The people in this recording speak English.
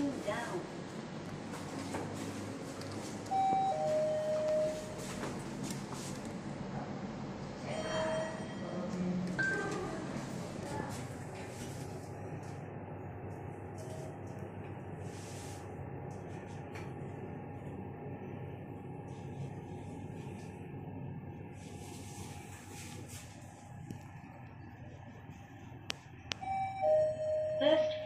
down. First